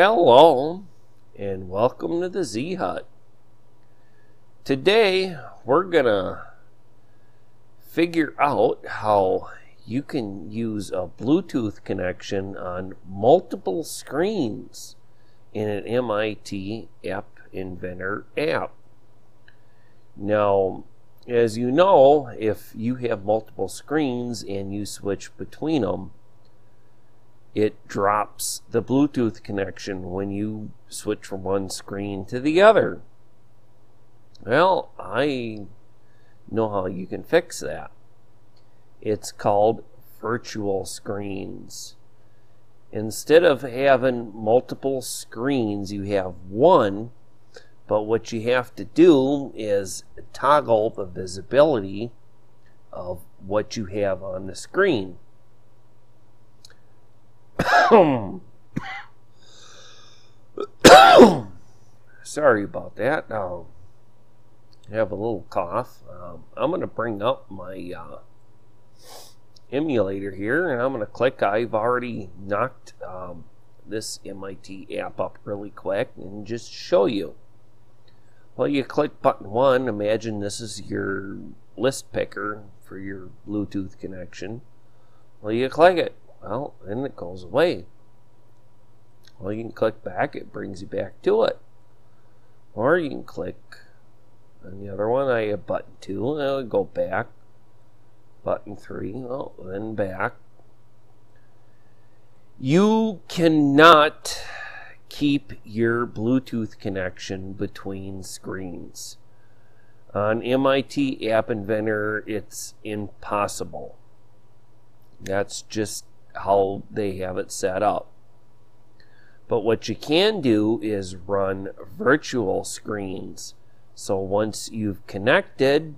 Hello, and welcome to the Z Hut. Today, we're gonna figure out how you can use a Bluetooth connection on multiple screens in an MIT App Inventor app. Now, as you know, if you have multiple screens and you switch between them, it drops the Bluetooth connection when you switch from one screen to the other. Well, I know how you can fix that. It's called virtual screens. Instead of having multiple screens, you have one, but what you have to do is toggle the visibility of what you have on the screen. Sorry about that. Um, I have a little cough. Um, I'm going to bring up my uh, emulator here and I'm going to click. I've already knocked um, this MIT app up really quick and just show you. Well, you click button one. Imagine this is your list picker for your Bluetooth connection. Well, you click it. Well, then it goes away. Well, you can click back, it brings you back to it. Or you can click on the other one. I have button two, and I'll go back. Button three, well, then back. You cannot keep your Bluetooth connection between screens. On MIT App Inventor, it's impossible. That's just how they have it set up. But what you can do is run virtual screens. So once you've connected,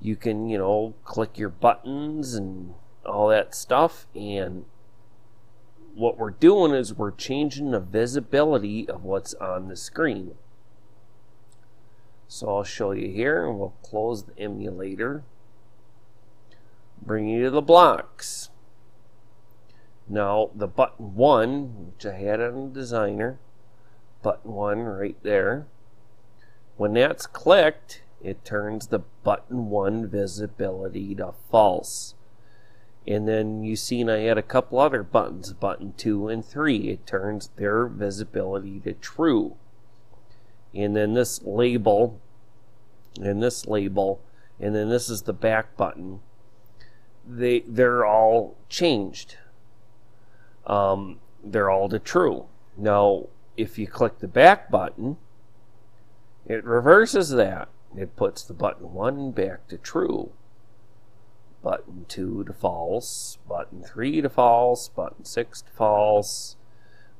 you can, you know, click your buttons and all that stuff. And what we're doing is we're changing the visibility of what's on the screen. So I'll show you here and we'll close the emulator. Bring you to the blocks. Now the button one, which I had on the designer, button one right there. When that's clicked, it turns the button one visibility to false. And then you seen I had a couple other buttons, button two and three. It turns their visibility to true. And then this label, and this label, and then this is the back button. They they're all changed um, they're all to true. Now, if you click the back button, it reverses that. It puts the button 1 back to true. Button 2 to false. Button 3 to false. Button 6 to false.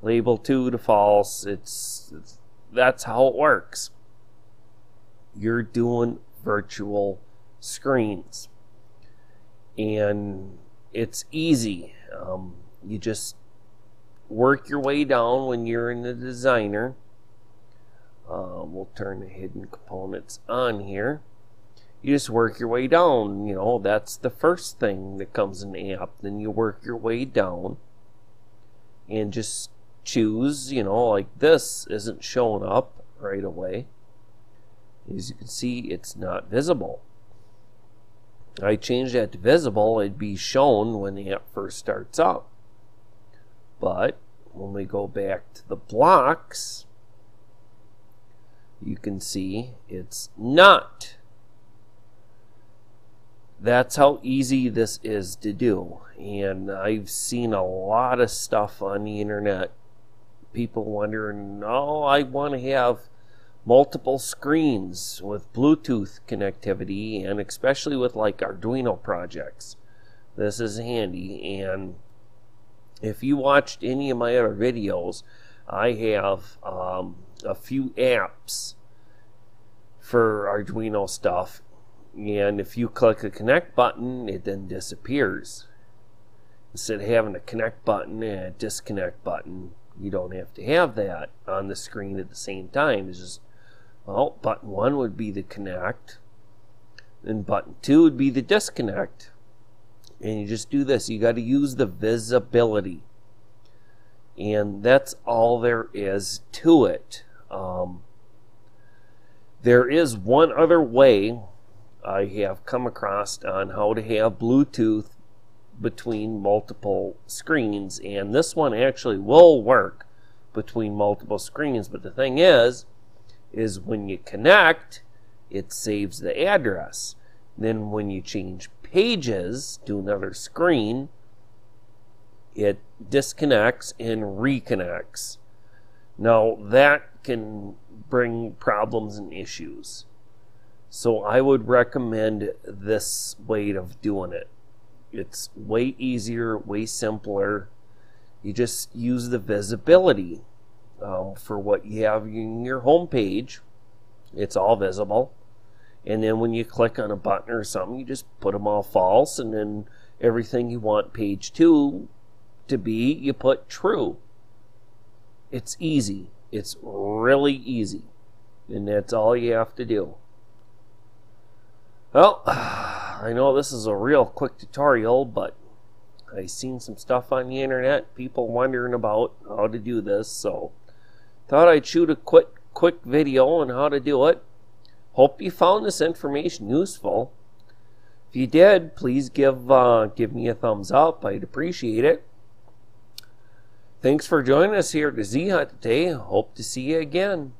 Label 2 to false. It's, it's That's how it works. You're doing virtual screens. And it's easy. Um, you just work your way down when you're in the designer. Uh, we'll turn the hidden components on here. You just work your way down. You know, that's the first thing that comes in the app. Then you work your way down and just choose, you know, like this isn't showing up right away. As you can see, it's not visible. I change that to visible, it'd be shown when the app first starts up. But when we go back to the blocks, you can see it's not. That's how easy this is to do. And I've seen a lot of stuff on the internet. People wondering, oh, I want to have multiple screens with Bluetooth connectivity and especially with like Arduino projects. This is handy and if you watched any of my other videos, I have um, a few apps for Arduino stuff. And if you click the connect button, it then disappears. Instead of having a connect button and a disconnect button, you don't have to have that on the screen at the same time. It's just, well, button one would be the connect, and button two would be the disconnect and you just do this. You got to use the visibility. And that's all there is to it. Um, there is one other way I have come across on how to have Bluetooth between multiple screens, and this one actually will work between multiple screens. But the thing is, is when you connect, it saves the address. Then when you change pages to another screen, it disconnects and reconnects. Now that can bring problems and issues. So I would recommend this way of doing it. It's way easier, way simpler. You just use the visibility um, for what you have in your home page. It's all visible. And then when you click on a button or something, you just put them all false, and then everything you want page two to be, you put true. It's easy. It's really easy. And that's all you have to do. Well, I know this is a real quick tutorial, but I seen some stuff on the internet, people wondering about how to do this, so thought I'd shoot a quick quick video on how to do it. Hope you found this information useful. If you did, please give uh, give me a thumbs up. I'd appreciate it. Thanks for joining us here at the Z Hut today. Hope to see you again.